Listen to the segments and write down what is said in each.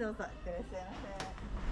どうぞいらっしゃいませ。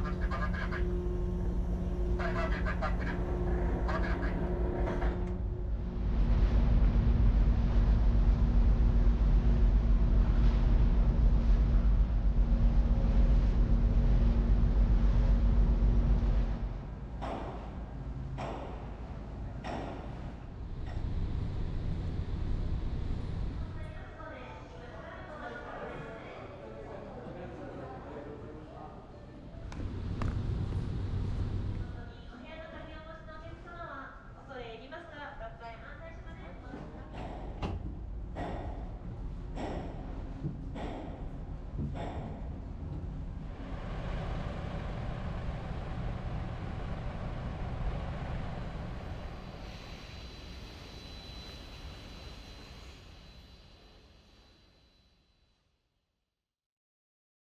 ください。